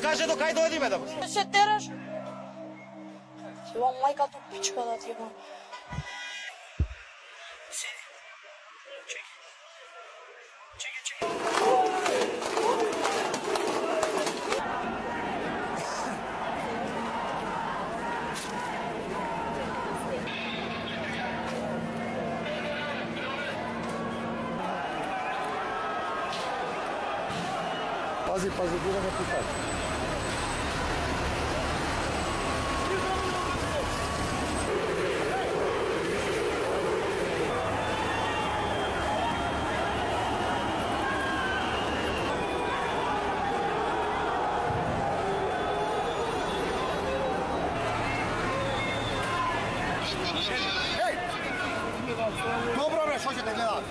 каже до кај дојдиме да. Се тераш. Ќе мајка ту пичка да ти го. Pazi, pazi, gura na puta. Dobro bre, što ćete gledati?